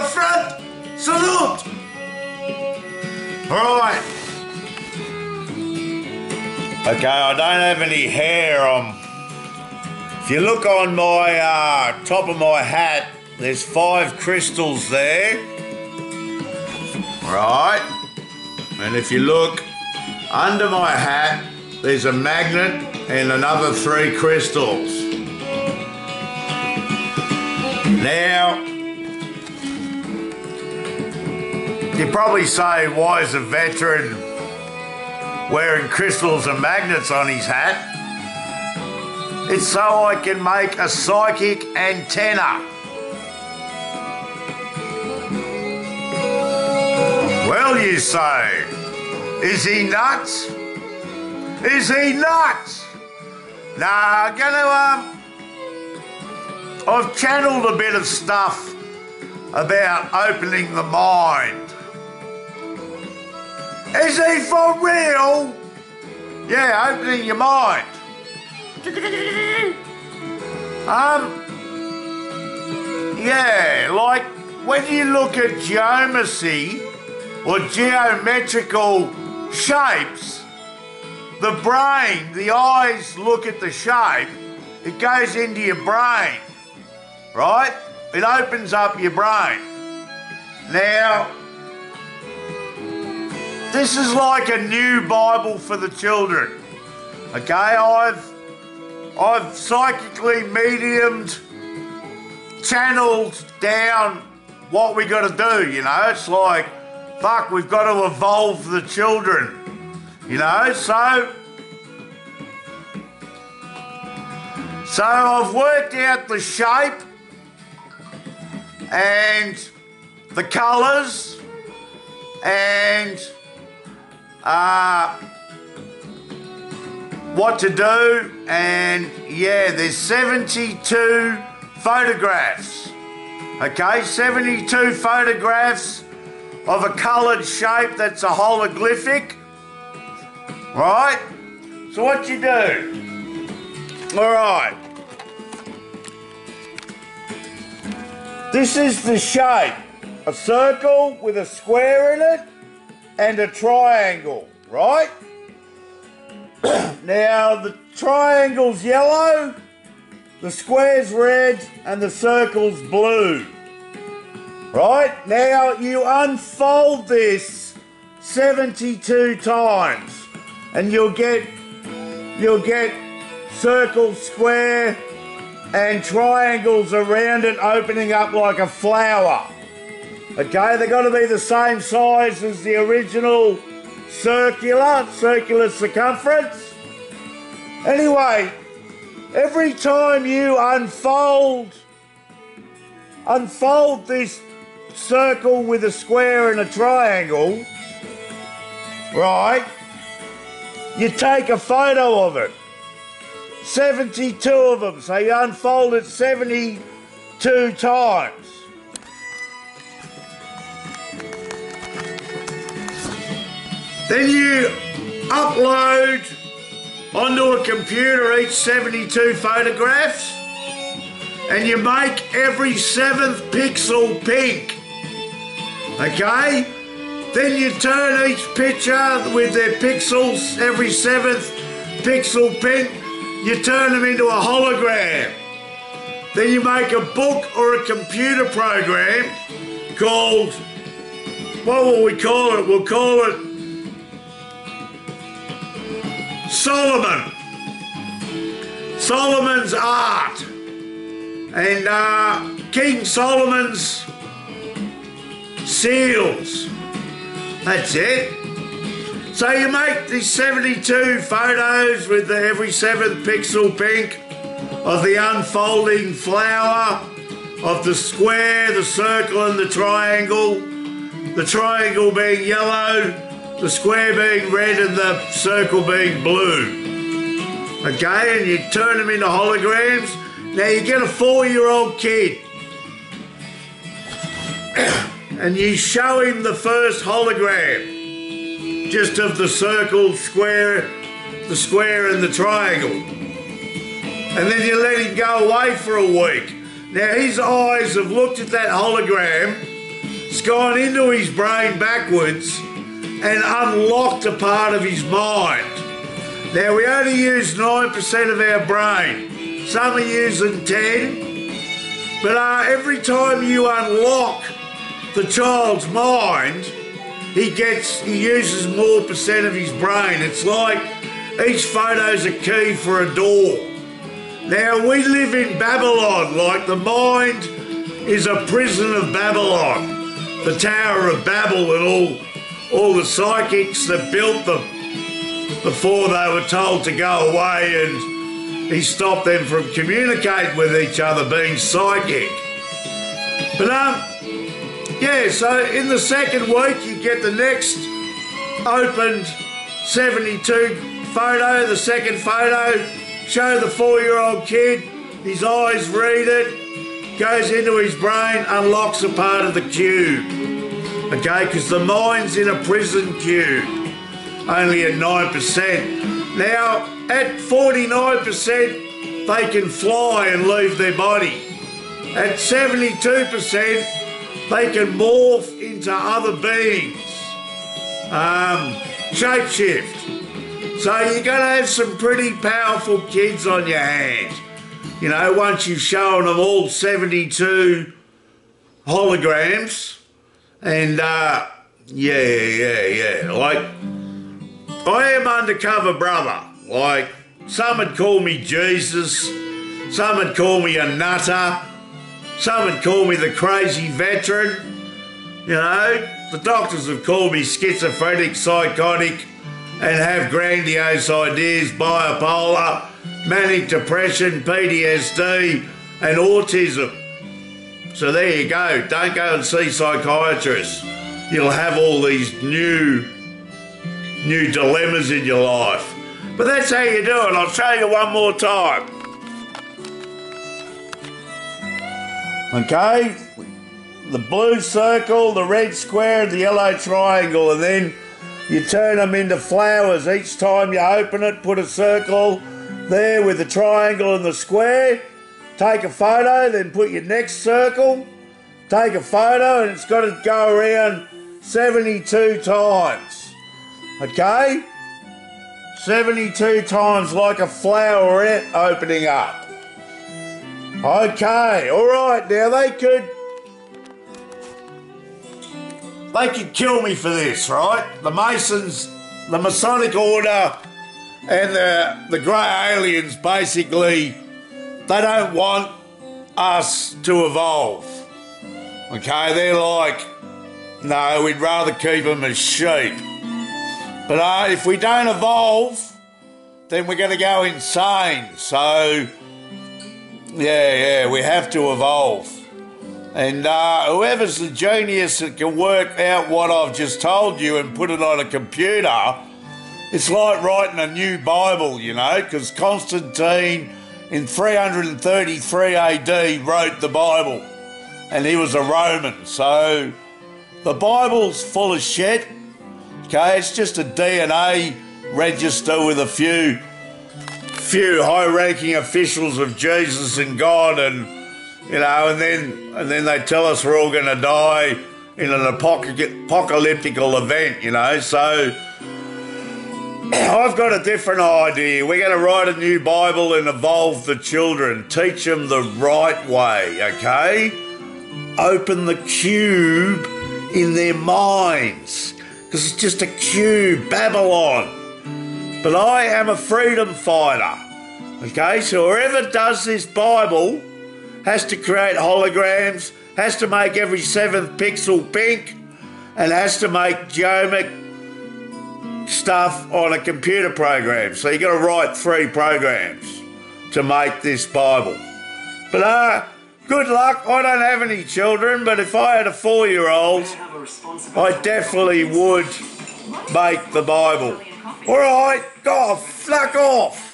the front. Salute. Right. Okay, I don't have any hair. If you look on my uh, top of my hat, there's five crystals there. Right. And if you look under my hat, there's a magnet and another three crystals. Now, you probably say, why is a veteran wearing crystals and magnets on his hat? It's so I can make a psychic antenna. Well, you say, is he nuts? Is he nuts? Nah, gonna, um, I've channeled a bit of stuff about opening the mind. Is he for real? Yeah, opening your mind. Um, yeah, like when you look at geometry or geometrical shapes, the brain, the eyes look at the shape, it goes into your brain, right? It opens up your brain. Now, this is like a new Bible for the children. Okay, I've I've psychically mediumed, channeled down what we got to do. You know, it's like, fuck, we've got to evolve the children. You know, so so I've worked out the shape and the colours and uh, what to do and yeah there's 72 photographs. Okay 72 photographs of a coloured shape that's a hologlyphic. Right? So what you do? All right this is the shape. A circle with a square in it and a triangle right now the triangle's yellow, the square's red, and the circle's blue. Right? Now you unfold this 72 times and you'll get you'll get circle, square, and triangles around it opening up like a flower. Okay, they've got to be the same size as the original circular, circular circumference. Anyway, every time you unfold, unfold this circle with a square and a triangle, right, you take a photo of it. 72 of them, so you unfold it 72 times. Then you upload onto a computer each 72 photographs and you make every seventh pixel pink. Okay? Then you turn each picture with their pixels, every seventh pixel pink, you turn them into a hologram. Then you make a book or a computer program called, what will we call it? We'll call it Solomon. Solomon's art. And uh, King Solomon's seals. That's it. So you make these 72 photos with the every seventh pixel pink of the unfolding flower, of the square, the circle and the triangle. The triangle being yellow, the square being red and the circle being blue. Okay, and you turn them into holograms. Now you get a four-year-old kid and you show him the first hologram, just of the circle, square, the square and the triangle. And then you let him go away for a week. Now his eyes have looked at that hologram it's gone into his brain backwards and unlocked a part of his mind. Now we only use 9% of our brain. Some are using 10. But uh, every time you unlock the child's mind, he gets, he uses more percent of his brain. It's like each photo's a key for a door. Now we live in Babylon, like the mind is a prison of Babylon. The Tower of Babel and all all the psychics that built them before they were told to go away and he stopped them from communicating with each other being psychic. But um yeah, so in the second week you get the next opened 72 photo, the second photo, show the four-year-old kid, his eyes read it, goes into his brain, unlocks a part of the cube. Okay, because the mind's in a prison cube, only at 9%. Now, at 49%, they can fly and leave their body. At 72%, they can morph into other beings. Um, shapeshift. So you're going to have some pretty powerful kids on your hands. You know, once you've shown them all 72 holograms, and uh, yeah, yeah, yeah. Like, I am undercover brother. Like, some would call me Jesus, some would call me a nutter, some would call me the crazy veteran. You know, the doctors have called me schizophrenic, psychotic, and have grandiose ideas, bipolar, manic depression, PTSD, and autism. So there you go. Don't go and see psychiatrists. You'll have all these new, new dilemmas in your life. But that's how you do it. I'll show you one more time. Okay, the blue circle, the red square, the yellow triangle, and then you turn them into flowers. Each time you open it, put a circle there with the triangle and the square take a photo, then put your next circle, take a photo, and it's got to go around 72 times. Okay? 72 times like a flowerette opening up. Okay, alright, now they could they could kill me for this, right? The Masons, the Masonic Order, and the the grey aliens basically they don't want us to evolve. Okay, they're like, no, we'd rather keep them as sheep. But uh, if we don't evolve, then we're going to go insane. So, yeah, yeah, we have to evolve. And uh, whoever's the genius that can work out what I've just told you and put it on a computer, it's like writing a new Bible, you know, because Constantine in 333 AD wrote the Bible, and he was a Roman. So the Bible's full of shit. Okay, it's just a DNA register with a few few high-ranking officials of Jesus and God, and you know, and then and then they tell us we're all going to die in an apocalyptic event. You know, so I've got a different idea. We're going to write a new Bible and evolve the children, teach them the right way, okay? Open the cube in their minds because it's just a cube, Babylon. But I am a freedom fighter, okay? So whoever does this Bible has to create holograms, has to make every seventh pixel pink, and has to make geometric stuff on a computer program. So you've got to write three programs to make this Bible. But uh, good luck. I don't have any children, but if I had a four-year-old, I definitely would make the Bible. All right, go fuck off.